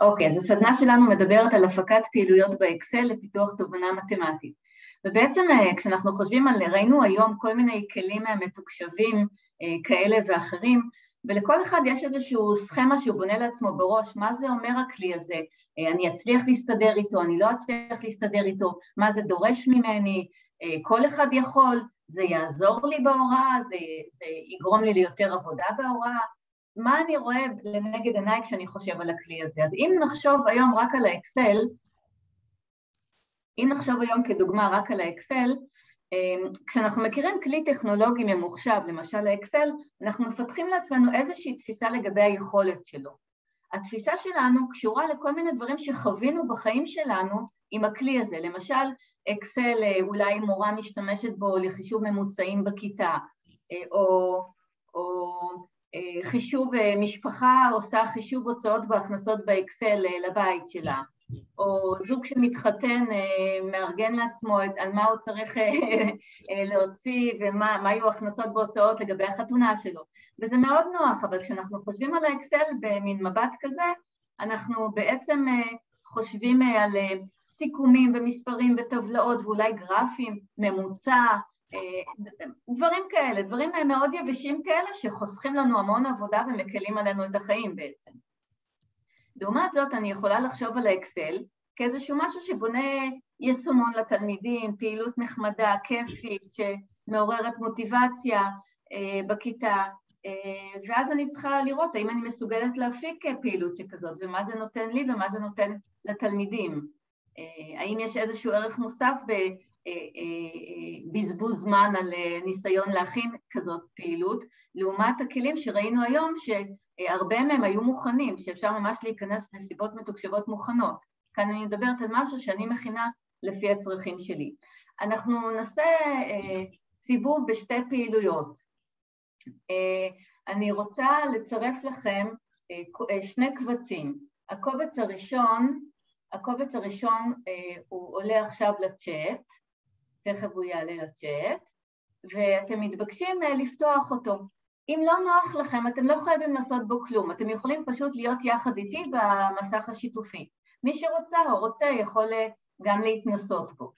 אוקיי, אז הסדנה שלנו מדברת על הפקת פעילויות באקסל לפיתוח תובנה מתמטית. ובעצם אה, כשאנחנו חושבים על, ראינו היום כל מיני כלים מתוקשבים אה, כאלה ואחרים, ולכל אחד יש איזשהו סכמה שהוא בונה לעצמו בראש, מה זה אומר הכלי הזה, אה, אני אצליח להסתדר איתו, אני לא אצליח להסתדר איתו, מה זה דורש ממני, כל אחד יכול, זה יעזור לי בהוראה, זה, זה יגרום לי ליותר עבודה בהוראה, מה אני רואה לנגד עיניי כשאני חושב על הכלי הזה? אז אם נחשוב היום רק על האקסל, אם נחשוב היום כדוגמה רק על האקסל, אמ, כשאנחנו מכירים כלי טכנולוגי ממוחשב, למשל האקסל, אנחנו מפתחים לעצמנו איזושהי תפיסה לגבי היכולת שלו. התפיסה שלנו קשורה לכל מיני דברים שחווינו בחיים שלנו עם הכלי הזה. למשל, אקסל, אה, אולי מורה משתמשת בו לחישוב ממוצעים בכיתה, אה, או, או אה, חישוב, משפחה עושה חישוב הוצאות והכנסות באקסל לבית שלה. או זוג שמתחתן אה, מארגן לעצמו על מה הוא צריך אה, אה, להוציא ומה יהיו הכנסות בהוצאות לגבי החתונה שלו. וזה מאוד נוח, אבל כשאנחנו חושבים על האקסל במין מבט כזה, אנחנו בעצם חושבים על סיכומים ומספרים וטבלאות ואולי גרפים, ממוצע, דברים כאלה, דברים מאוד יבשים כאלה שחוסכים לנו המון עבודה ומקלים עלינו את החיים בעצם. לעומת זאת אני יכולה לחשוב על האקסל כאיזשהו משהו שבונה יישומון לתלמידים, פעילות נחמדה, כיפית, שמעוררת מוטיבציה אה, בכיתה, אה, ואז אני צריכה לראות האם אני מסוגלת להפיק פעילות שכזאת, ומה זה נותן לי ומה זה נותן לתלמידים. אה, האם יש איזשהו ערך מוסף בבזבוז זמן על ניסיון להכין כזאת פעילות, לעומת הכלים שראינו היום, ש... הרבה מהם היו מוכנים, שאפשר ממש להיכנס לסיבות מתוקשבות מוכנות. כאן אני מדברת על משהו שאני מכינה לפי הצרכים שלי. אנחנו נעשה אה, סיבוב בשתי פעילויות. אה, אני רוצה לצרף לכם אה, אה שני קבצים. הקובץ הראשון, הקובץ הראשון אה, הוא עולה עכשיו לצ'אט, תכף הוא יעלה לצ'אט, ואתם מתבקשים אה, לפתוח אותו. אם לא נוח לכם, אתם לא חייבים לעשות בו כלום, אתם יכולים פשוט להיות יחד איתי במסך השיתופי. מי שרוצה או רוצה יכול אה, גם להתנסות בו.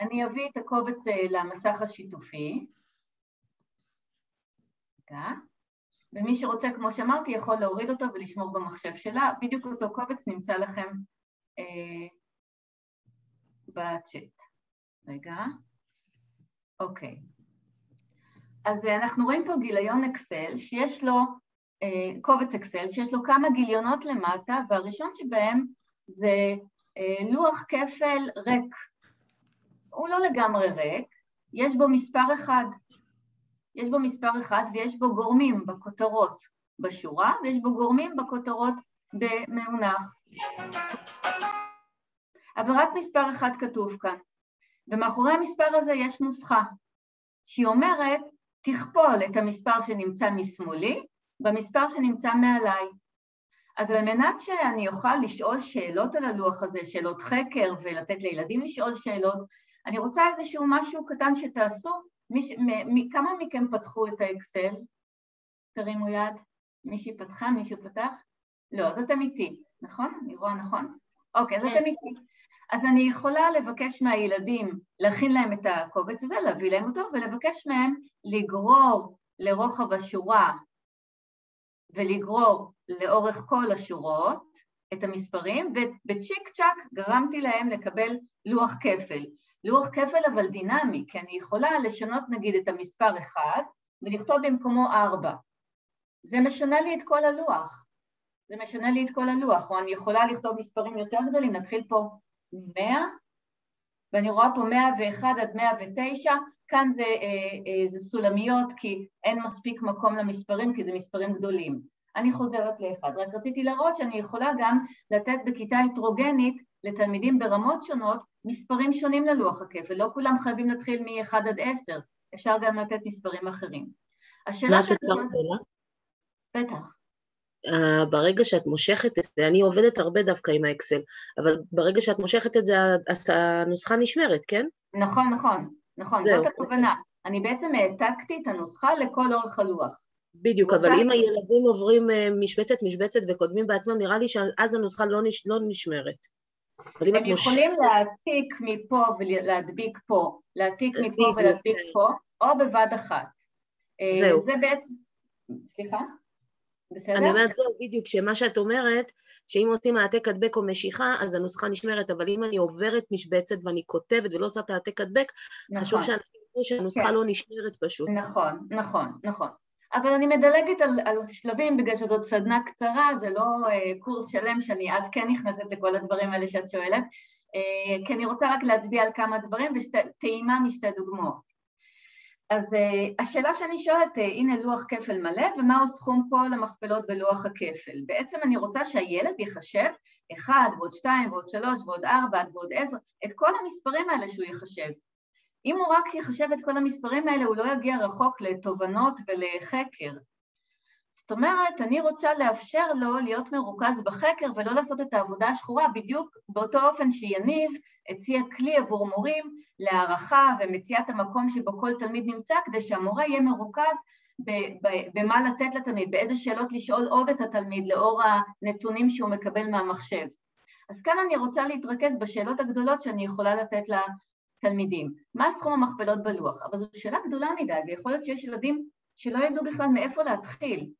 אני אביא את הקובץ אה, למסך השיתופי. רגע. ומי שרוצה, כמו שאמרתי, יכול להוריד אותו ולשמור במחשב שלה. בדיוק אותו קובץ נמצא לכם אה, בצ'אט. רגע. אוקיי. אז אה, אנחנו רואים פה גיליון אקסל שיש לו, אה, קובץ אקסל שיש לו כמה גיליונות למטה והראשון שבהם זה אה, לוח כפל ריק. הוא לא לגמרי ריק, יש בו מספר אחד. יש בו מספר אחד ויש בו גורמים בכותרות בשורה ויש בו גורמים בכותרות במאונח. אבל רק מספר אחד כתוב כאן. ומאחורי המספר הזה יש נוסחה שהיא אומרת תכפול את המספר שנמצא משמאלי במספר שנמצא מעליי. אז על מנת שאני אוכל לשאול שאלות על הלוח הזה, שאלות חקר ולתת לילדים לשאול שאלות, אני רוצה איזשהו משהו קטן שתעשו. מי, מ, כמה מכם פתחו את האקסל? תרימו יד. מישהי פתחה? מישהו פתח? לא, אז אתם איתי, נכון? אני רואה נכון? אוקיי, אז אתם כן. איתי. אז אני יכולה לבקש מהילדים להכין להם את הקובץ הזה, להביא להם אותו, ולבקש מהם לגרור לרוחב השורה ולגרור לאורך כל השורות את המספרים, ובצ'יק צ'אק גרמתי להם לקבל לוח כפל. לוח כפל אבל דינמי, כי אני יכולה לשנות נגיד את המספר 1 ולכתוב במקומו 4. זה משנה לי את כל הלוח. זה משנה לי את כל הלוח, או אני יכולה לכתוב מספרים יותר גדולים, נתחיל פה מ-100, ואני רואה פה 101 עד 109, כאן זה, אה, אה, זה סולמיות כי אין מספיק מקום למספרים כי זה מספרים גדולים. אני חוזרת לאחד. רק רציתי להראות שאני יכולה גם לתת בכיתה הטרוגנית לתלמידים ברמות שונות מספרים שונים ללוח הכפל, לא כולם חייבים להתחיל מ-1 עד 10, אפשר גם לתת מספרים אחרים. השאלה של... בטח. Uh, ברגע שאת מושכת את זה, אני עובדת הרבה דווקא עם האקסל, אבל ברגע שאת מושכת את זה, אז הנוסחה נשמרת, כן? נכון, נכון, נכון, זאת הכוונה. אני בעצם העתקתי את הנוסחה לכל אורך הלוח. בדיוק, אבל אם הילדים עוברים אה, משבצת משבצת וכותבים בעצמם, נראה לי שאז הנוסחה לא, נש... לא נשמרת. הם יכולים מוש... להעתיק מפה ולהדביק פה, להעתיק מפה ולהדביק כן. פה, או בבת אחת. אה, זהו. זה בעצם... סליחה? בסדר? אני אומרת זהו, בדיוק, שמה שאת אומרת, שאם עושים העתק הדבק או משיכה, אז הנוסחה נשמרת, אבל אם אני עוברת משבצת ואני כותבת ולא עושה את העתק הדבק, נכון. חשוב שאנשים יראו שהנוסחה כן. לא נשמרת פשוט. נכון, נכון, נכון. אבל אני מדלגת על, על שלבים בגלל שזאת סדנה קצרה, זה לא uh, קורס שלם שאני אז כן נכנסת לכל הדברים האלה שאת שואלת, uh, כי אני רוצה רק להצביע על כמה דברים וטעימה משתי דוגמאות. אז uh, השאלה שאני שואלת, uh, הנה לוח כפל מלא, ומהו סכום כל המכפלות בלוח הכפל? בעצם אני רוצה שהילד יחשב 1 ועוד 2 ועוד 3 ועוד 4 ועוד 10, את כל המספרים האלה שהוא יחשב. אם הוא רק יחשב את כל המספרים האלה, הוא לא יגיע רחוק לתובנות ולחקר. זאת אומרת, אני רוצה לאפשר לו להיות מרוכז בחקר ולא לעשות את העבודה השחורה בדיוק באותו אופן שיניב הציע כלי עבור מורים להערכה ומציאת המקום שבו כל תלמיד נמצא כדי שהמורה יהיה מרוכז במה לתת לתלמיד, באיזה שאלות לשאול עוד את התלמיד לאור הנתונים שהוא מקבל מהמחשב. אז כאן אני רוצה להתרכז בשאלות הגדולות שאני יכולה לתת תלמידים. מה סכום המכפלות בלוח? אבל זו שאלה גדולה מדי, ויכול להיות שיש ילדים שלא ידעו בכלל מאיפה להתחיל.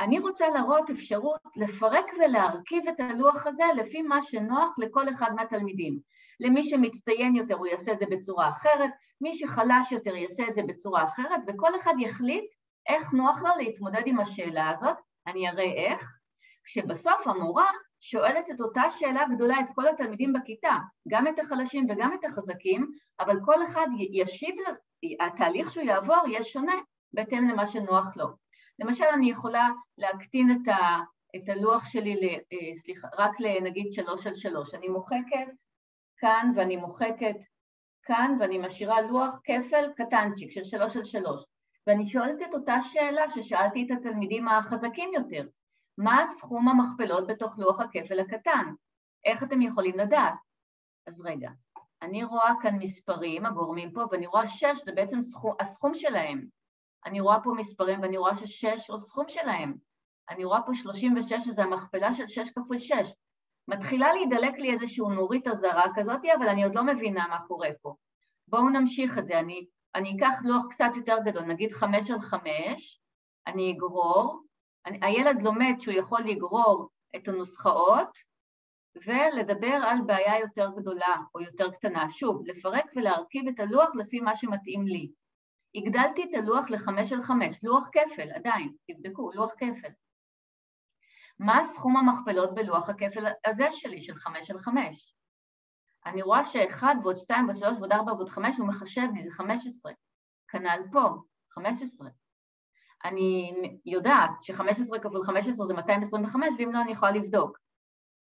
אני רוצה להראות אפשרות לפרק ולהרכיב את הלוח הזה לפי מה שנוח לכל אחד מהתלמידים. למי שמצטיין יותר הוא יעשה את זה בצורה אחרת, מי שחלש יותר יעשה את זה בצורה אחרת, וכל אחד יחליט איך נוח לו להתמודד עם השאלה הזאת, אני אראה איך, כשבסוף המורה שואלת את אותה שאלה גדולה את כל התלמידים בכיתה, גם את החלשים וגם את החזקים, אבל כל אחד ישיב, התהליך שהוא יעבור יהיה שונה בהתאם למה שנוח לו. למשל, אני יכולה להקטין את, ה, את הלוח שלי, ל, אה, סליחה, רק לנגיד שלוש על שלוש. אני מוחקת כאן ואני מוחקת כאן ואני משאירה לוח כפל קטנצ'יק של שלוש על שלוש. ואני שואלת את אותה שאלה ששאלתי את התלמידים החזקים יותר, מה סכום המכפלות בתוך לוח הכפל הקטן? איך אתם יכולים לדעת? אז רגע, אני רואה כאן מספרים הגורמים פה, ואני רואה שש, זה בעצם סכום, הסכום שלהם. אני רואה פה מספרים ואני רואה ששש הוא סכום שלהם. אני רואה פה 36, שזה המכפלה של שש כפול שש. מתחילה להידלק לי איזושהי נורית אזהרה כזאת, אבל אני עוד לא מבינה מה קורה פה. בואו נמשיך את זה. אני, אני אקח לוח קצת יותר גדול, נגיד חמש על חמש, אני אגרור, הילד לומד שהוא יכול לגרור את הנוסחאות ולדבר על בעיה יותר גדולה או יותר קטנה. שוב, לפרק ולהרכיב את הלוח לפי מה שמתאים לי. הגדלתי את הלוח לחמש על חמש, לוח כפל, עדיין, תבדקו, לוח כפל. מה סכום המכפלות בלוח הכפל הזה שלי, של חמש על חמש? אני רואה שאחד ועוד שתיים ועוד שלוש ועוד ארבע ועוד חמש הוא מחשב לי, זה חמש עשרה. כנ"ל פה, חמש עשרה. אני יודעת ש-15 כפול 15 זה 225, ואם לא אני יכולה לבדוק.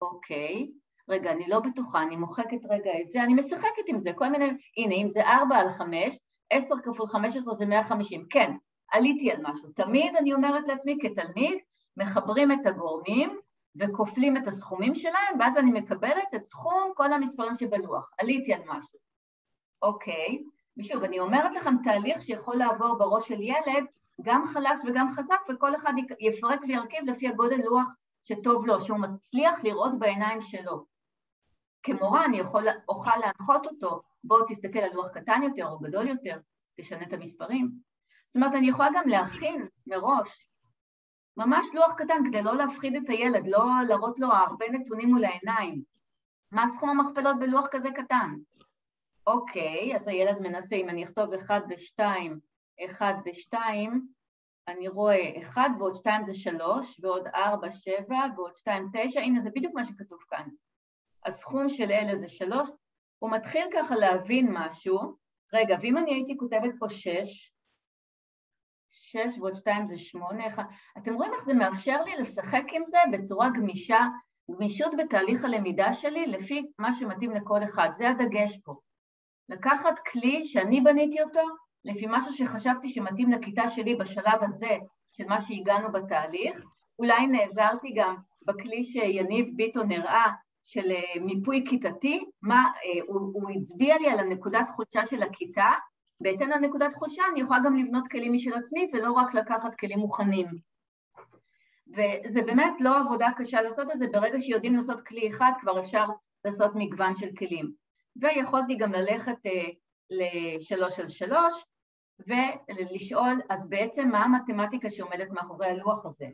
אוקיי, רגע, אני לא בטוחה, אני מוחקת רגע את זה, אני משחקת עם זה, כל מיני, הנה, אם זה 4 על 5, 10 כפול 15 זה 150, כן, עליתי על משהו. תמיד אני אומרת לעצמי כתלמיד, מחברים את הגורמים וכופלים את הסכומים שלהם, ואז אני מקבלת את סכום כל המספרים שבלוח, עליתי על משהו. אוקיי, ושוב, אני אומרת לכם תהליך שיכול לעבור בראש של ילד, גם חלש וגם חזק, וכל אחד יפרק וירכיב לפי הגודל לוח שטוב לו, שהוא מצליח לראות בעיניים שלו. כמורה אני יכול, אוכל להנחות אותו, בוא תסתכל על לוח קטן יותר או גדול יותר, תשנה את המספרים. זאת אומרת, אני יכולה גם להכין מראש ממש לוח קטן כדי לא להפחיד את הילד, לא להראות לו הרבה נתונים מול העיניים. מה סכום המכפלות בלוח כזה קטן? אוקיי, אז הילד מנסה, אם אני אכתוב 1 ו-2 1 ו-2, אני רואה 1 ועוד 2 זה 3, ועוד 4, 7, ועוד 2, 9, הנה זה בדיוק מה שכתוב כאן. הסכום של אלה זה 3, הוא מתחיל ככה להבין משהו, רגע, ואם אני הייתי כותבת פה 6, 6 ועוד 2 זה 8, 1, אתם רואים איך זה מאפשר לי לשחק עם זה בצורה גמישה, גמישות בתהליך הלמידה שלי לפי מה שמתאים לכל אחד, זה הדגש פה. לקחת כלי שאני בניתי אותו לפי משהו שחשבתי שמתאים לכיתה שלי בשלב הזה של מה שהגענו בתהליך. אולי נעזרתי גם בכלי שיניב ביטון הראה של אה, מיפוי כיתתי, מה, אה, הוא, הוא הצביע לי על הנקודת חולשה של הכיתה, בהתאם לנקודת חולשה אני יכולה גם לבנות כלים משל עצמי ולא רק לקחת כלים מוכנים. וזה באמת לא עבודה קשה לעשות את זה, ברגע שיודעים לעשות כלי אחד כבר אפשר לעשות מגוון של כלים. ויכולתי גם ללכת uh, לשלוש על שלוש ולשאול, אז בעצם מה המתמטיקה שעומדת מאחורי הלוח הזה?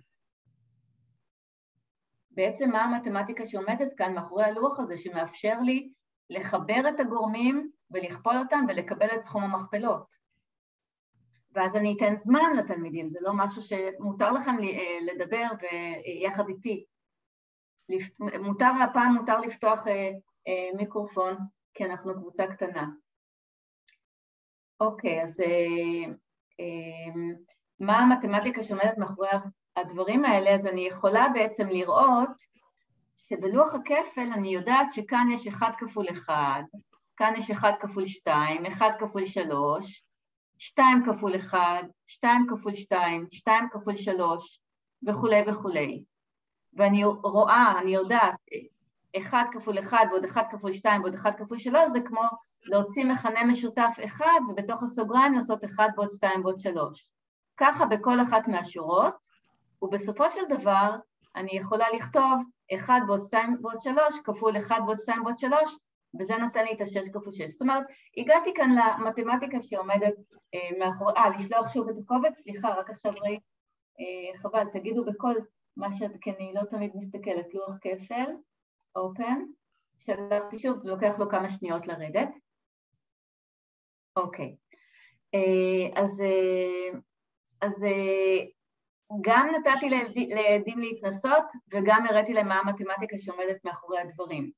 בעצם מה המתמטיקה שעומדת כאן מאחורי הלוח הזה שמאפשר לי לחבר את הגורמים ולכפול אותם ולקבל את סכום המכפלות. ואז אני אתן זמן לתלמידים, זה לא משהו שמותר לכם אה, לדבר ויחד איתי. מותר, הפעם מותר לפתוח אה, אה, מיקרופון, כי אנחנו קבוצה קטנה. אוקיי, אז מה המתמטיקה שעומדת מאחורי הדברים האלה? אז אני יכולה בעצם לראות שבלוח הכפל אני יודעת שכאן יש 1 כפול 1, כאן יש 1 כפול 2, 1 כפול 3, 2 כפול 1, 2 כפול 2, 2 כפול 3 וכולי וכולי. ואני רואה, אני יודעת, 1 כפול 1 ועוד 1 כפול 2 ועוד 1 כפול 3 זה כמו להוציא מכנה משותף 1 ובתוך הסוגריים לעשות 1 ועוד 2 ועוד 3. ככה בכל אחת מהשורות, ובסופו של דבר אני יכולה לכתוב 1 ועוד 2 ועוד 3 כפול 1 ועוד 2 ועוד 3 וזה נותן לי את השש כפול שש. זאת אומרת, הגעתי כאן למתמטיקה שעומדת אה, מאחורי... אה, לשלוח שוב את הקובץ? סליחה, רק עכשיו ראי. אה, חבל, תגידו בקול מה שאת, כי אני לא תמיד מסתכלת. לוח כפל, אופן. שלחתי שוב, זה לוקח לו כמה שניות לרדת. אוקיי. אה, אז, אה, אז אה, גם נתתי לעדים להתנסות וגם הראיתי להם מה המתמטיקה שעומדת מאחורי הדברים.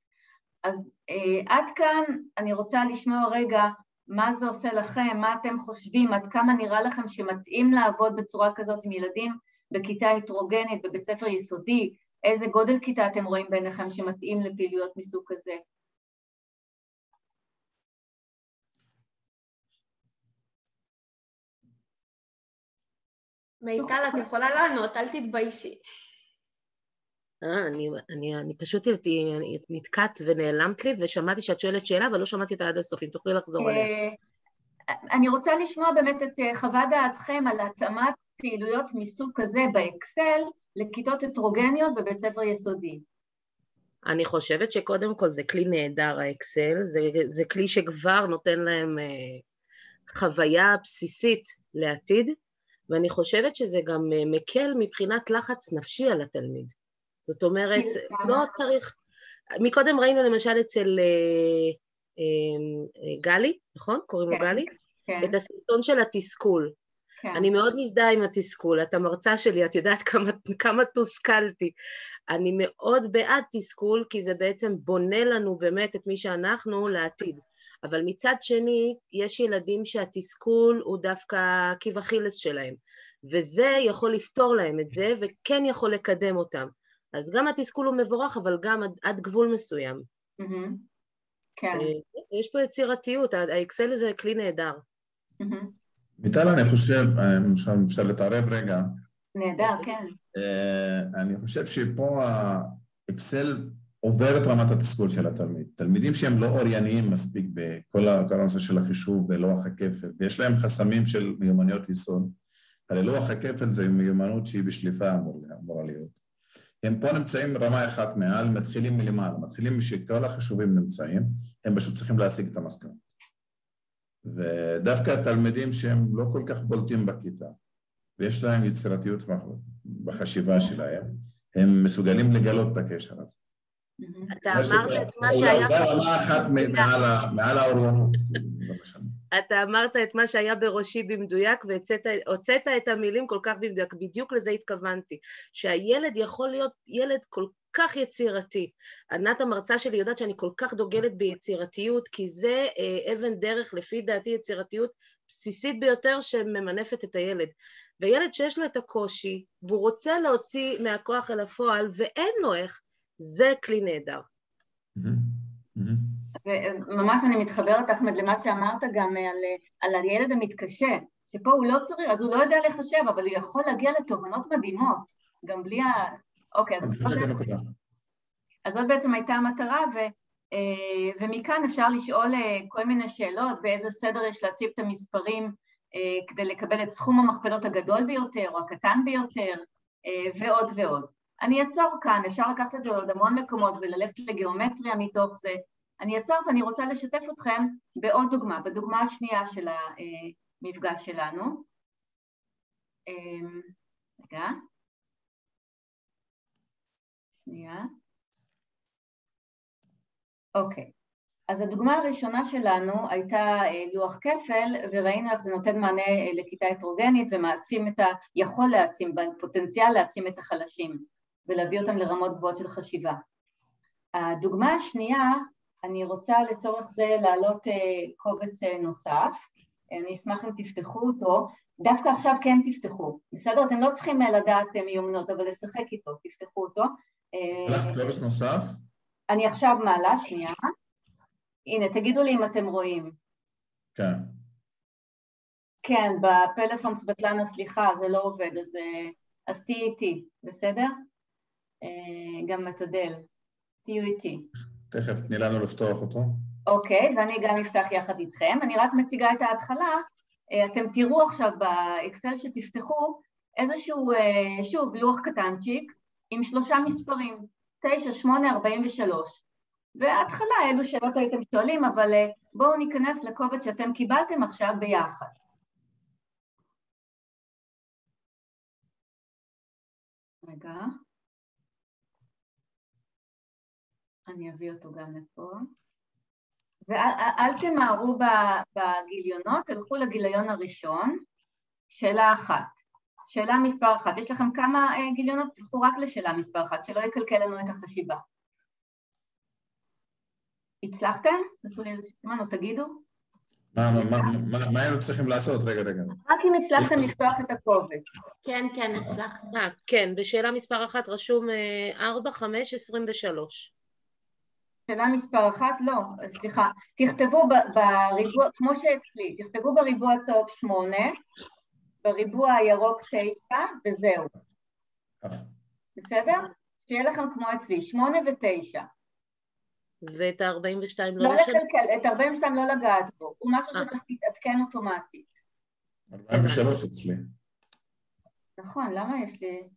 אז אה, עד כאן אני רוצה לשמוע רגע מה זה עושה לכם, מה אתם חושבים, עד כמה נראה לכם שמתאים לעבוד בצורה כזאת עם ילדים בכיתה הטרוגנית, בבית ספר יסודי, איזה גודל כיתה אתם רואים בעיניכם שמתאים לפעילויות מסוג כזה? מיטל, את יכולה לענות, אל תתביישי. אה, אני, אני, אני פשוט נתקעת ונעלמת לי, ושמעתי שאת שואלת שאלה, אבל לא שמעתי אותה עד הסוף, אם תוכלי לחזור עליה. אה, אני רוצה לשמוע באמת את אה, חוות דעתכם על התאמת פעילויות מסוג כזה באקסל לכיתות הטרוגניות בבית ספר יסודי. אני חושבת שקודם כל זה כלי נהדר האקסל, זה, זה כלי שכבר נותן להם אה, חוויה בסיסית לעתיד, ואני חושבת שזה גם מקל מבחינת לחץ נפשי על התלמיד. זאת אומרת, לא צריך... מקודם ראינו למשל אצל אה, אה, אה, גלי, נכון? קוראים לו כן, גלי? כן. את הסרטון של התסכול. כן. אני מאוד מזדהה עם התסכול, את המרצה שלי, את יודעת כמה, כמה תוסכלתי. אני מאוד בעד תסכול, כי זה בעצם בונה לנו באמת את מי שאנחנו לעתיד. אבל מצד שני, יש ילדים שהתסכול הוא דווקא עקיב אכילס שלהם, וזה יכול לפתור להם את זה, וכן יכול לקדם אותם. אז גם התסכול הוא מבורך, אבל גם עד, עד גבול מסוים. כן. אה, יש פה יצירתיות, האקסל זה כלי נהדר. מיטל, אני חושב, אפשר, אפשר להתערב רגע. נהדר, כן. אה, אני חושב שפה האקסל עובר את רמת התסכול של התלמיד. תלמידים שהם לא אורייניים מספיק בכל הנושא של החישוב בלוח הכפל, ויש להם חסמים של מיומנויות יסוד, הרי לוח הכפל זה מיומנות שהיא בשליפה אמורה להיות. הם פה נמצאים רמה אחת מעל, מתחילים מלמעלה, מתחילים משכל החישובים נמצאים, הם פשוט צריכים להשיג את המסקנות. ודווקא התלמידים שהם לא כל כך בולטים בכיתה, ויש להם יצירתיות בחשיבה שלהם, הם מסוגלים לגלות את הקשר הזה. אתה אמרת את מה שהיה... אולי רמה אחת מעל האוריינות, כאילו, אתה אמרת את מה שהיה בראשי במדויק והוצאת את המילים כל כך במדויק, בדיוק לזה התכוונתי, שהילד יכול להיות ילד כל כך יצירתי. ענת המרצה שלי יודעת שאני כל כך דוגלת ביצירתיות, כי זה אה, אבן דרך, לפי דעתי, יצירתיות בסיסית ביותר שממנפת את הילד. וילד שיש לו את הקושי, והוא רוצה להוציא מהכוח אל הפועל, ואין לו איך, זה כלי נהדר. וממש אני מתחברת, אחמד, למה שאמרת גם על, על הילד המתקשה, שפה הוא לא צריך, אז הוא לא יודע לחשב, אבל הוא יכול להגיע לתובנות מדהימות, גם בלי ה... אוקיי, אז, אז זאת בעצם הייתה המטרה, ו, ומכאן אפשר לשאול כל מיני שאלות, באיזה סדר יש להציב את המספרים כדי לקבל את סכום המכפלות הגדול ביותר או הקטן ביותר, ועוד ועוד. אני אעצור כאן, אפשר לקחת את זה לעוד המון מקומות וללכת לגיאומטריה מתוך זה. אני אעצור ואני רוצה לשתף אתכם בעוד דוגמה, בדוגמה השנייה של המפגש שלנו. אמ, רגע. שנייה. אוקיי. אז הדוגמה הראשונה שלנו הייתה אה, לוח כפל, וראינו איך זה נותן מענה אה, לכיתה הטרוגנית ומעצים את ה... יכול להעצים, בפוטנציאל להעצים את החלשים ולהביא אותם לרמות גבוהות של חשיבה. הדוגמה השנייה, אני רוצה לצורך זה להעלות אה, קובץ נוסף, אני אשמח אם תפתחו אותו, דווקא עכשיו כן תפתחו, בסדר? אתם לא צריכים לדעת מיומנות, אבל לשחק איתו, תפתחו אותו. הלכת קובץ נוסף? אני עכשיו מעלה, שנייה. הנה, תגידו לי אם אתם רואים. כן. כן, בפלאפון סבטלנה, סליחה, זה לא עובד, אז, אה, אז תהיי איתי, בסדר? אה, גם מתדל, תהיו איתי. תכף, תני לנו לפתוח אותו. אוקיי, ואני גם אפתח יחד איתכם. אני רק מציגה את ההתחלה. אה, אתם תראו עכשיו באקסל שתפתחו איזשהו, שוב, לוח קטנצ'יק עם שלושה מספרים, 9, 8, 43. וההתחלה, אילו שאלות הייתם שואלים, אבל אה, בואו ניכנס לקובץ שאתם קיבלתם עכשיו ביחד. רגע. אני אביא אותו גם לפה. ואל תמהרו בגיליונות, תלכו לגיליון הראשון. שאלה אחת. שאלה מספר אחת. יש לכם כמה אה, גיליונות? תלכו רק לשאלה מספר אחת, שלא יקלקל לנו את החשיבה. הצלחתם? תעשו לי סימן תגידו. מה היינו צריכים לעשות? רגע, רגע. רק אם הצלחתם לפתוח את הקובץ. כן, כן, הצלחנו. אה, כן, בשאלה מספר אחת רשום 4, 5, 23. שאלה מספר אחת? לא, סליחה. תכתבו בריבוע, כמו שאצלי, תכתבו בריבוע הצהוב 8, בריבוע הירוק 9, וזהו. בסדר? שיהיה לכם כמו אצלי, 8 ו-9. ואת ה-42 לא... לא לקלקל, את ה-42 לא לגעת בו, הוא משהו אה. שצריך להתעדכן אוטומטית. 43 אצלי. נכון, למה יש לי...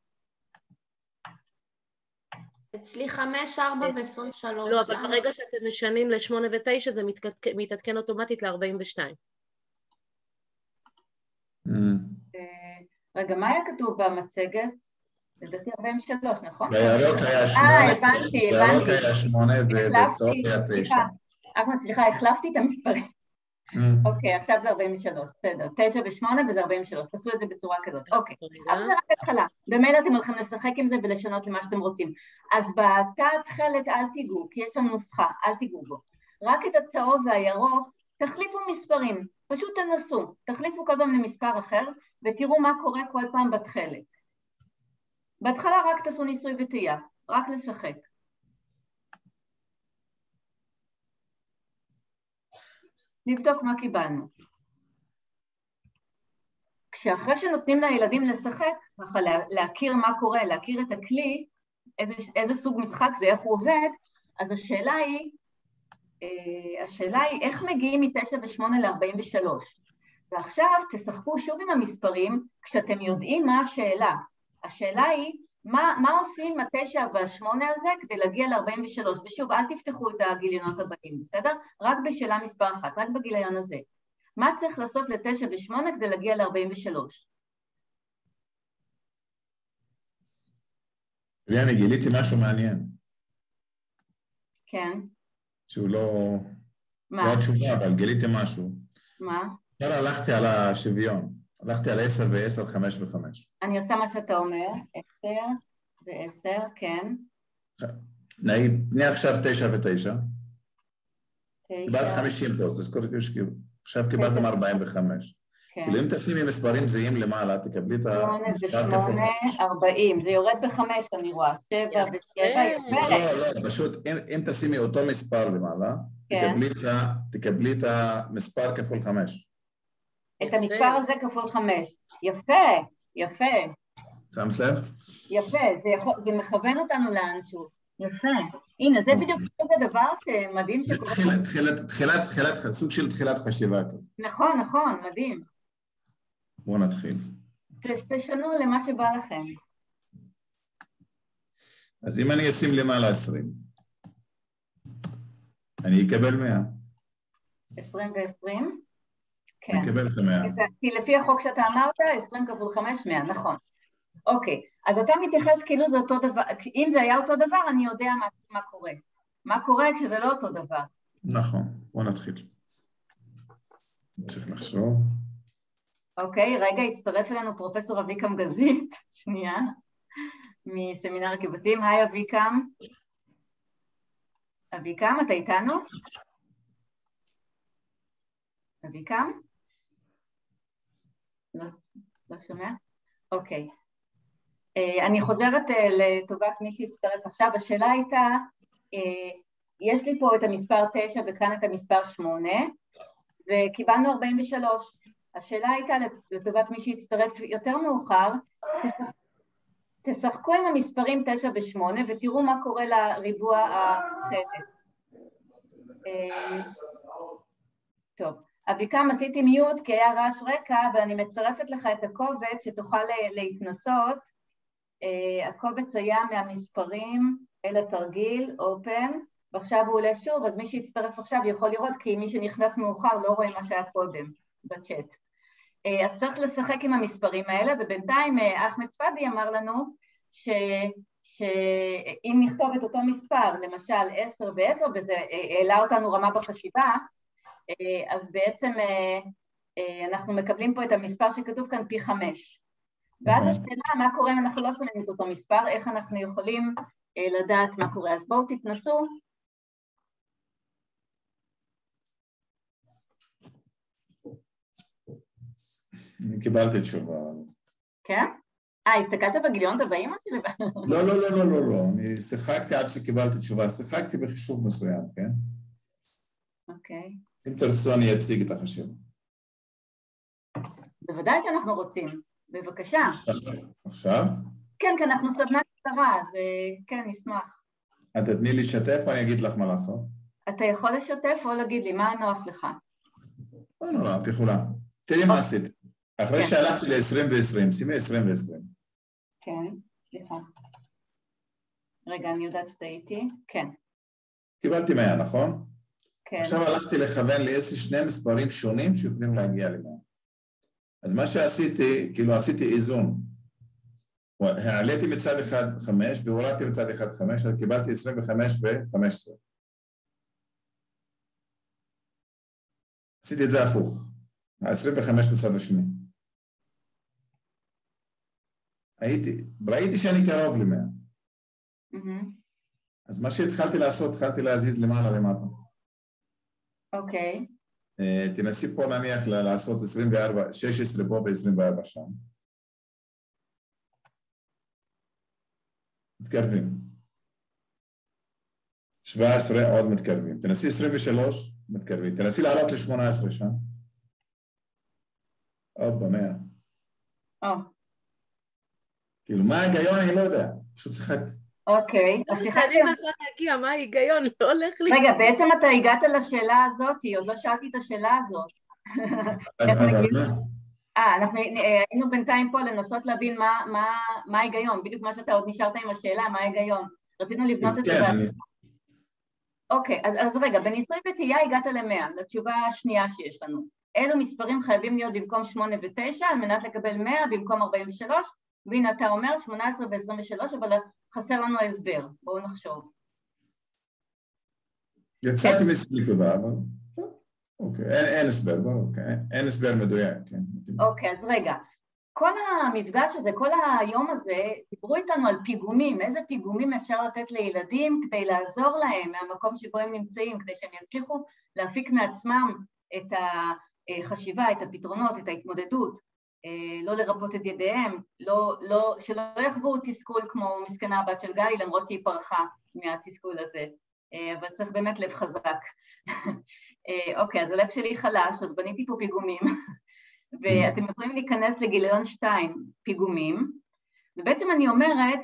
אצלי 5, 4 ו-23. לא, אבל ברגע שאתם משנים ל-8 ו-9 זה מתעדכן אוטומטית ל-42. אה, רגע, מה היה כתוב במצגת? לדעתי 43, נכון? בירוק היה 8, אה, הבנתי, הבנתי. בירוק היה 8 ובצהוב היה 9. אחמד, סליחה, החלפתי את המספרים. Mm. אוקיי, עכשיו זה 43, בסדר. 9 ו-8 וזה 43, תעשו את זה בצורה כזאת. אוקיי, אבל זה רק התחלה. במילא אתם הולכים לשחק עם זה ולשנות למה שאתם רוצים. אז בתא התכלת אל תיגעו, כי יש לנו נוסחה, אל תיגעו בו. רק את הצהוב והירוק, תחליפו מספרים, פשוט תנסו. תחליפו כל פעם למספר אחר, ותראו מה קורה כל פעם בתכלת. בהתחלה רק תעשו ניסוי וטעייה, רק לשחק. נבדוק מה קיבלנו. כשאחרי שנותנים לילדים לשחק, ככה להכיר מה קורה, להכיר את הכלי, איזה, איזה סוג משחק זה, איך הוא עובד, אז השאלה היא, אה, השאלה היא איך מגיעים מ-9 ו-8 ל-43. ועכשיו תשחקו שוב עם המספרים כשאתם יודעים מה השאלה. השאלה היא, מה, מה עושים עם התשע והשמונה הזה כדי להגיע ל-43? ושוב, אל תפתחו את הגיליונות הבאים, בסדר? רק בשאלה מספר אחת, רק בגיליון הזה. מה צריך לעשות לתשע ושמונה כדי להגיע ל-43? אני גיליתי משהו מעניין. כן. שהוא לא... מה? לא התשובה, אבל גיליתי משהו. מה? כבר הלכתי על השוויון. הלכתי על עשר ועשר, חמש וחמש. אני עושה מה שאתה אומר, עשר ועשר, כן. נגיד, תני עכשיו תשע ותשע. קיבלת חמישים פוסט, אז קודם כל עכשיו קיבלתם ארבעים וחמש. כן. כאילו אם תשימי מספרים זהים למעלה, תקבלי את ה... שמונה ושמונה, ארבעים. זה יורד בחמש, אני רואה. שבע. ושבע, יפה. לא, לא, פשוט אם תשימי אותו מספר למעלה, כן. תקבלי את המספר כפול חמש. את המספר הזה כפול חמש. יפה, יפה. שמת לב? יפה, זה, יכול, זה מכוון אותנו לאנשהו. יפה. הנה, זה בדיוק כזה דבר שמדהים שקורה. זה תחילת, תחילת, תחילת, סוג של תחילת חשיבה כזה. נכון, נכון, מדהים. בואו נתחיל. תשנו למה שבא לכם. אז אם אני אשים למעלה עשרים, אני אקבל מאה. עשרים ועשרים? כן. אקבל את המאה. כי לפי החוק שאתה אמרת, עשרים כפול חמש, מאה, נכון. אוקיי, אז אתה מתייחס כאילו זה אותו דבר, אם זה היה אותו דבר, אני יודע מה, מה קורה. מה קורה כשזה לא אותו דבר. נכון, בוא נתחיל. צריך לחשוב. אוקיי, רגע, הצטרף אלינו פרופסור אביקם גזית, שנייה, מסמינר הקיבוצים. היי אביקם. אביקם, אתה איתנו? אביקם? לא, לא שומע? אוקיי. אה, אני חוזרת אה, לטובת מי שהצטרף עכשיו, השאלה הייתה, אה, יש לי פה את המספר 9 וכאן את המספר 8 וקיבלנו 43. השאלה הייתה לטובת מי שהצטרף יותר מאוחר, תשחקו עם המספרים 9 ו-8 ותראו מה קורה לריבוע החלק. טוב, אביקם עשיתי מיוט כי היה רעש רקע ואני מצרפת לך את הקובץ שתוכל להתנסות Uh, הקובץ היה מהמספרים אל התרגיל, open, ועכשיו הוא עולה שוב, אז מי שיצטרף עכשיו יכול לראות, כי מי שנכנס מאוחר לא רואה מה שהיה קודם בצ'אט. Uh, אז צריך לשחק עם המספרים האלה, ובינתיים אחמד צפדי אמר לנו ש, שאם נכתוב את אותו מספר, למשל 10 ו-10, וזה העלה אותנו רמה בחשיבה, אז בעצם אנחנו מקבלים פה את המספר שכתוב כאן פי חמש. ואז. השאלה מה קורה אם אנחנו לא שמים את אותו מספר, איך אנחנו יכולים אה, לדעת מה קורה. אז בואו תתנסו. אני קיבלתי תשובה. כן? אה, הסתכלת בגיליון הבאים או שלי? לא, לא, לא, לא, לא, לא. אני שיחקתי עד שקיבלתי תשובה. שיחקתי בחישוב מסוים, כן? אוקיי. אם תרצו אני אציג את החשיבה. בוודאי שאנחנו רוצים. בבקשה. עכשיו? כן, כן, אנחנו סדנה קצרה, אז אה, כן, נשמח. את תתני לי לשתף או אני אגיד לך מה לעשות? אתה יכול לשתף או להגיד לי, מה נוח לך? לא נורא, את יכולה. תראי מה עשית. אחרי כן. שהלכתי ל-20 ו-20, שימי 20 ו-20. כן, סליחה. רגע, אני יודעת שטעיתי. כן. קיבלתי 100, נכון? כן. עכשיו הלכתי לכוון לי איזה שני מספרים שונים שיכולים להגיע ל-100. אז מה שעשיתי, כאילו עשיתי איזון. העליתי מצד אחד חמש והורדתי מצד אחד חמש, אז קיבלתי עשרים וחמש וחמש עשרה. עשיתי את זה הפוך, העשרים וחמש בצד השני. הייתי, ראיתי שאני קרוב למאה. Mm-hmm. אז מה שהתחלתי לעשות, התחלתי להזיז למעלה למטה. אוקיי. אה, תנסי פה נניח לעשות 24, 16 פה ו-24 שם. מתקרבים. 17 עוד מתקרבים. תנסי 23, מתקרבים. תנסי לעלות ל-18 שם. עוד במאה. כאילו, מה ההיגיון אני לא יודע, פשוט שיחקתי. אוקיי, אז שיחקתי... אני מנסה להגיע, מה ההיגיון? לא הולך לי... רגע, בעצם אתה הגעת לשאלה הזאת, עוד לא שאלתי את השאלה הזאת. אה, אנחנו היינו בינתיים פה לנסות להבין מה ההיגיון, בדיוק מה שאתה עוד נשארת עם השאלה, מה ההיגיון. רצינו לבנות את זה. כן, אוקיי, אז רגע, בניסוי וטעייה הגעת למאה, לתשובה השנייה שיש לנו. אילו מספרים חייבים להיות במקום 8 ו-9 על מנת לקבל 100 במקום 43, והנה אתה אומר 18 ו-23, אבל חסר לנו הסבר, בואו נחשוב. יצאתי מסנקודה, אבל אוקיי, אין, אין הסבר, ברור, אוקיי, אין הסבר מדויק, כן. אוקיי, אז רגע, כל המפגש הזה, כל היום הזה, דיברו איתנו על פיגומים, איזה פיגומים אפשר לתת לילדים כדי לעזור להם מהמקום שבו הם נמצאים, כדי שהם יצליחו להפיק מעצמם את החשיבה, את הפתרונות, את ההתמודדות. אה, לא לרפות את ידיהם, לא, לא, שלא יחוו תסכול כמו מסכנה הבת של גלי, למרות שהיא פרחה מהתסכול הזה, אה, אבל צריך באמת לב חזק. אה, אוקיי, אז הלב שלי חלש, אז בניתי פה פיגומים, ואתם יכולים להיכנס לגיליון 2 פיגומים, ובעצם אני אומרת,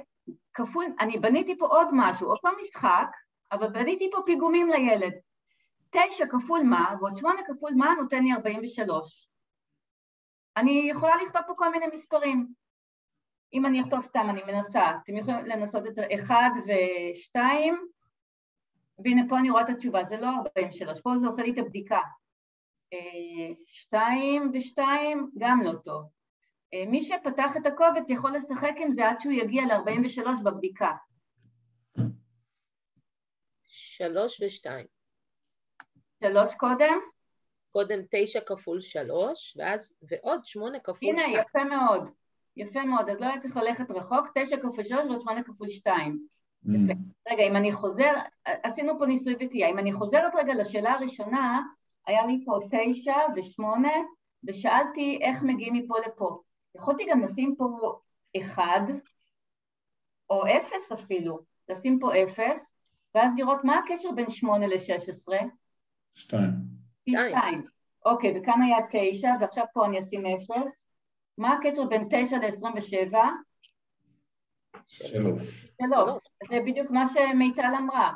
כפול, אני בניתי פה עוד משהו, אותו משחק, אבל בניתי פה פיגומים לילד. תשע כפול מה, ועוד שמונה כפול מה נותן לי 43. אני יכולה לכתוב פה כל מיני מספרים. אם אני אכתוב סתם, אני מנסה, אתם יכולים לנסות את זה 1 ו-2, והנה פה אני רואה את התשובה, זה לא 43, פה זה עושה לי את הבדיקה. 2 ו-2, גם לא טוב. אה, מי שפתח את הקובץ יכול לשחק עם זה עד שהוא יגיע ל-43 בבדיקה. שלוש ושתיים. שלוש קודם? קודם 9 כפול 3, ואז, ועוד 8 כפול שתיים. הנה, יפה מאוד. יפה מאוד, אז לא היה צריך ללכת רחוק, 9 כפול שלוש ועוד 8 כפול 2. Mm. יפה. רגע, אם אני חוזר, עשינו פה ניסוי ותהיה. אם אני חוזרת רגע לשאלה הראשונה, היה לי פה תשע ושמונה, ושאלתי איך מגיעים מפה לפה. יכולתי גם לשים פה 1, או 0 אפילו, לשים פה 0, ואז לראות מה הקשר בין 8 ל-16. 2. פי שתיים. אוקיי, וכאן היה תשע, ועכשיו פה אני אשים אפס. מה הקשר בין תשע לעשרים ושבע? שלוש. שלוש. זה בדיוק מה שמיטל אמרה.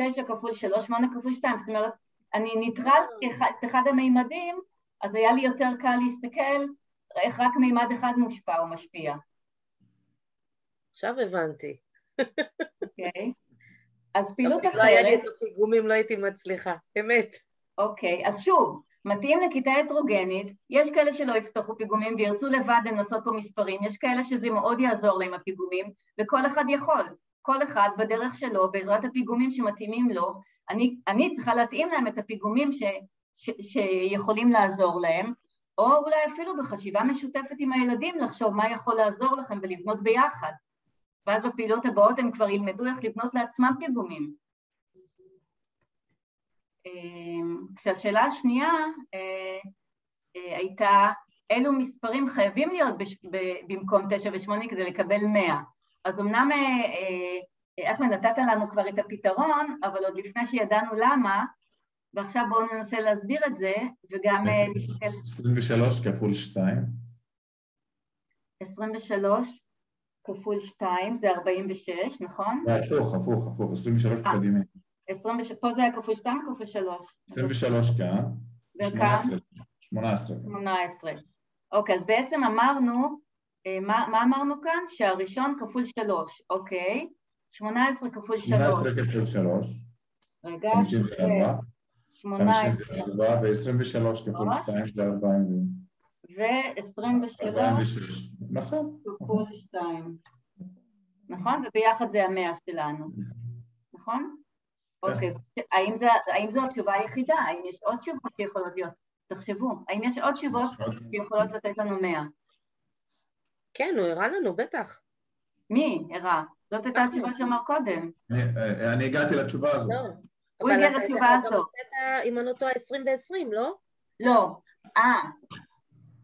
תשע כפול שלוש, שמונה כפול שתיים. זאת אומרת, אני ניטרלתי את אחד המימדים, אז היה לי יותר קל להסתכל איך רק מימד אחד מושפע או משפיע. עכשיו הבנתי. אוקיי. אז פעילות אחרת... לא היה לי את הפיגומים, לא הייתי מצליחה, אמת. אוקיי, אז שוב, מתאים לכיתה הטרוגנית, יש כאלה שלא יצטרכו פיגומים וירצו לבד לנסות פה מספרים, יש כאלה שזה מאוד יעזור להם הפיגומים, וכל אחד יכול. כל אחד בדרך שלו, בעזרת הפיגומים שמתאימים לו, אני, אני צריכה להתאים להם את הפיגומים ש, ש, שיכולים לעזור להם, או אולי אפילו בחשיבה משותפת עם הילדים לחשוב מה יכול לעזור לכם ולבנות ביחד. ואז בפעילות הבאות הם כבר ילמדו איך לבנות לעצמם פיגומים. אמ, כשהשאלה השנייה אה, אה, הייתה, אילו מספרים חייבים להיות במקום 9 ו-8 כדי לקבל 100? אז אמנם אה, אחמד נתת לנו כבר את הפתרון, אבל עוד לפני שידענו למה, ועכשיו בואו ננסה להסביר את זה, וגם... 23 כפול 2. 23 כפול 2 זה 46, נכון? הפוך, הפוך, הפוך, 23 קצת ימין. פה זה היה כפול 2 כפול 3? 23 כאן. וכאן? 18. 18. אוקיי, אז בעצם אמרנו, אה, מה, מה אמרנו כאן? שהראשון כפול 3, אוקיי. 18 כפול 3. 18 כפול 3. רגע. 54. 54 ו-23 כפול 2 זה 40. ו-23 נכון. כפול 2. נכון? וביחד זה המאה שלנו. נכון? אוקיי. האם זו התשובה היחידה? האם יש עוד תשובות שיכולות להיות? תחשבו, האם יש עוד תשובות שיכולות לתת לנו 100? כן, הוא הראה לנו, בטח. מי הראה? זאת הייתה התשובה שאמר קודם. אני הגעתי לתשובה הזאת. לא. הוא הגיע לתשובה הזאת. אם אני לא טועה 20 ו-20, לא? לא. אה,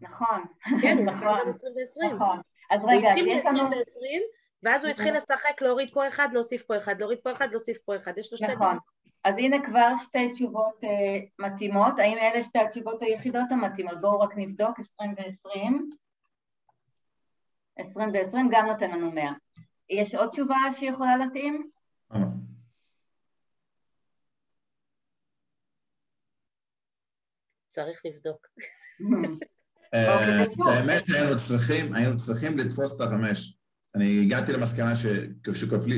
נכון. כן, נכון. 20 ו-20. נכון. אז רגע, יש לנו... ואז הוא התחיל לשחק, להוריד פה אחד, להוסיף פה אחד, להוריד פה אחד, להוסיף פה אחד, יש לו שתי נכון. אז הנה כבר שתי תשובות uh, מתאימות, האם אלה שתי התשובות היחידות המתאימות? בואו רק נבדוק, 20 ו-20. 20 ו-20 גם נותן לנו 100. יש עוד תשובה שיכולה להתאים? צריך לבדוק. אה, אוקיי, האמת היינו צריכים לתפוס את החמש. אני הגעתי למסקנה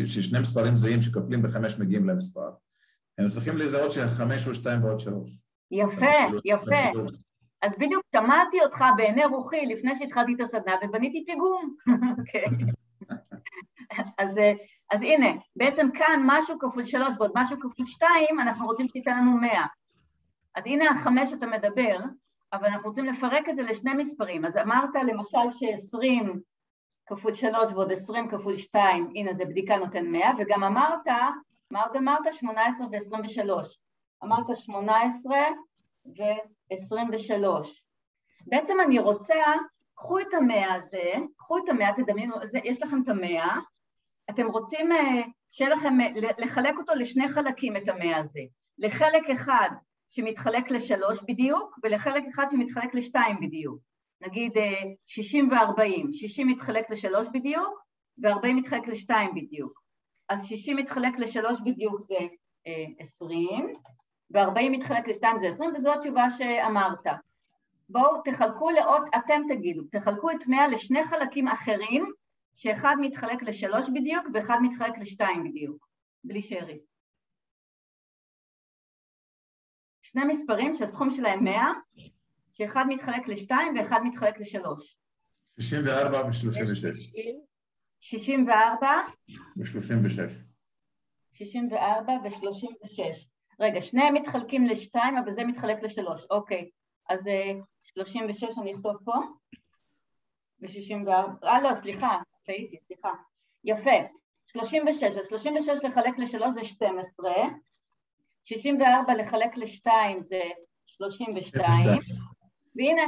ששני מספרים זהים שכופלים בחמש מגיעים למספר. הם צריכים לזהות שהחמש הוא שתיים ועוד שלוש. יפה, יפה. אז בדיוק שמעתי אותך בעיני רוחי לפני שהתחלתי את הסדנה ובניתי פיגום. אוקיי. אז, אז הנה, בעצם כאן משהו כפול שלוש ועוד משהו כפול שתיים, אנחנו רוצים שתיתן לנו מאה. אז הנה החמש שאתה מדבר, אבל אנחנו רוצים לפרק את זה לשני מספרים. אז אמרת למשל ש-20 כפול 3 ועוד 20 כפול 2, הנה זה בדיקה נותן 100, וגם אמרת, מה עוד אמרת? 18 ו-23. אמרת 18 ו-23. בעצם אני רוצה, קחו את המאה הזה, קחו את המאה, תדמיינו, יש לכם את המאה, אתם רוצים אה, שיהיה לכם, אה, לחלק אותו לשני חלקים את המאה הזה. לחלק אחד שמתחלק לשלוש בדיוק, ולחלק אחד שמתחלק לשתיים בדיוק. נגיד 60 ו-40, 60 מתחלק לשלוש בדיוק, ו-40 מתחלק ל-2 בדיוק. אז 60 מתחלק ל-3 בדיוק זה 20, ו-40 מתחלק ל-2 זה 20, וזו התשובה שאמרת. בואו תחלקו לעוד, אתם תגידו, תחלקו את 100 לשני חלקים אחרים, שאחד מתחלק לשלוש בדיוק ואחד מתחלק לשתיים בדיוק, בלי שארית. שני מספרים שהסכום שלהם 100, שאחד מתחלק לשתיים ואחד מתחלק לשלוש. 64 ו-36. 64? ו-36. 64 ו-36. רגע, שניהם מתחלקים לשתיים, אבל זה מתחלק לשלוש. אוקיי, אז 36 אה, אני אכתוב פה, ו-64, אה לא, סליחה, טעיתי, סליחה. יפה, 36, אז 36 לחלק ל-3 זה 12, 64 לחלק ל-2 זה 32, והנה,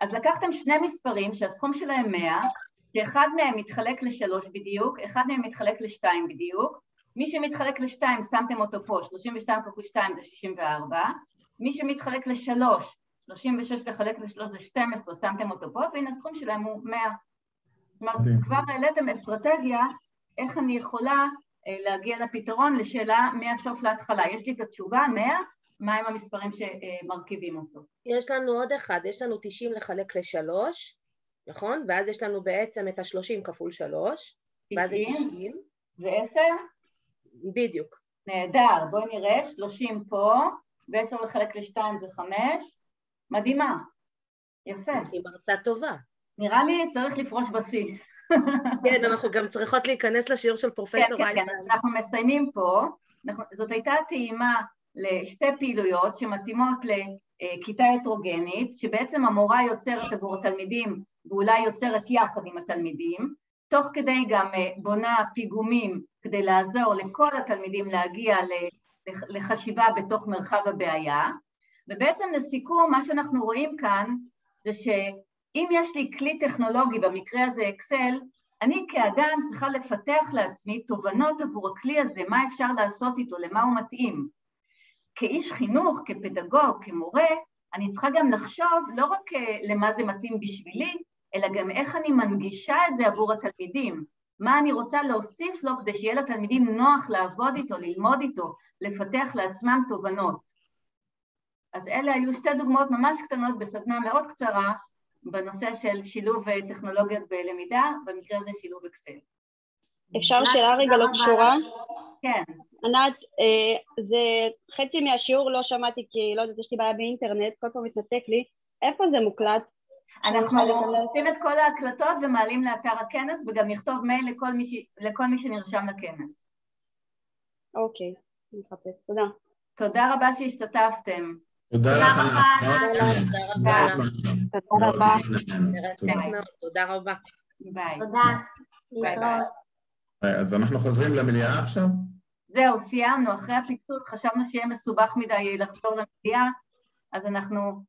אז לקחתם שני מספרים שהסכום שלהם 100, שאחד מהם מתחלק ל-3 בדיוק, אחד מהם מתחלק ל-2 בדיוק, מי שמתחלק ל-2 שמתם אותו פה, 32 כפול 2 זה 64, מי שמתחלק ל-3, 36 לחלק ל-3 זה 12, שמתם אותו פה, והנה הסכום שלהם הוא 100. זאת אומרת, כבר העליתם אסטרטגיה איך אני יכולה אה, להגיע לפתרון לשאלה מהסוף להתחלה. יש לי את התשובה, 100, מהם המספרים שמרכיבים אותו. יש לנו עוד אחד, יש לנו 90 לחלק לשלוש, נכון? ואז יש לנו בעצם את ה-30 כפול 3, ואז זה 90. זה 10? בדיוק. נהדר, בואי נראה, 30 פה, ו-10 לחלק ל-2 זה 5, מדהימה. יפה. היא מרצה טובה. נראה לי צריך לפרוש בשיא. כן, אנחנו גם צריכות להיכנס לשיעור של פרופסור כן, כן, כן, אנחנו מסיימים פה. אנחנו, זאת הייתה טעימה לשתי פעילויות שמתאימות לכיתה הטרוגנית, שבעצם המורה יוצרת עבור התלמידים ואולי יוצרת יחד עם התלמידים, תוך כדי גם אה, בונה פיגומים כדי לעזור לכל התלמידים להגיע לחשיבה בתוך מרחב הבעיה. ובעצם לסיכום, מה שאנחנו רואים כאן זה שאם יש לי כלי טכנולוגי, במקרה הזה אקסל, אני כאדם צריכה לפתח לעצמי תובנות עבור הכלי הזה, מה אפשר לעשות איתו, למה הוא מתאים. כאיש חינוך, כפדגוג, כמורה, אני צריכה גם לחשוב לא רק אה, למה זה מתאים בשבילי, אלא גם איך אני מנגישה את זה עבור התלמידים. מה אני רוצה להוסיף לו כדי שיהיה לתלמידים נוח לעבוד איתו, ללמוד איתו, לפתח לעצמם תובנות. אז אלה היו שתי דוגמאות ממש קטנות בסדנה מאוד קצרה בנושא של שילוב אה, טכנולוגיות בלמידה, במקרה הזה שילוב אקסל. אפשר שאלה רגע לא קשורה? כן. ענת, אה, זה חצי מהשיעור לא שמעתי כי לא יודעת, יש לי בעיה באינטרנט, כל פעם מתנתק לי. איפה זה מוקלט? אנחנו עושים את כל ההקלטות ומעלים לאתר הכנס וגם נכתוב מייל לכל מי, ש... לכל מי שנרשם לכנס. אוקיי, אני מחפש. תודה. תודה רבה שהשתתפתם. תודה לך. תודה רבה. תודה רבה. ביי. תודה. ביי ביי. אז אנחנו חוזרים למליאה עכשיו? זהו, סיימנו. אחרי הפיצוץ חשבנו שיהיה מסובך מדי לחזור למליאה, אז אנחנו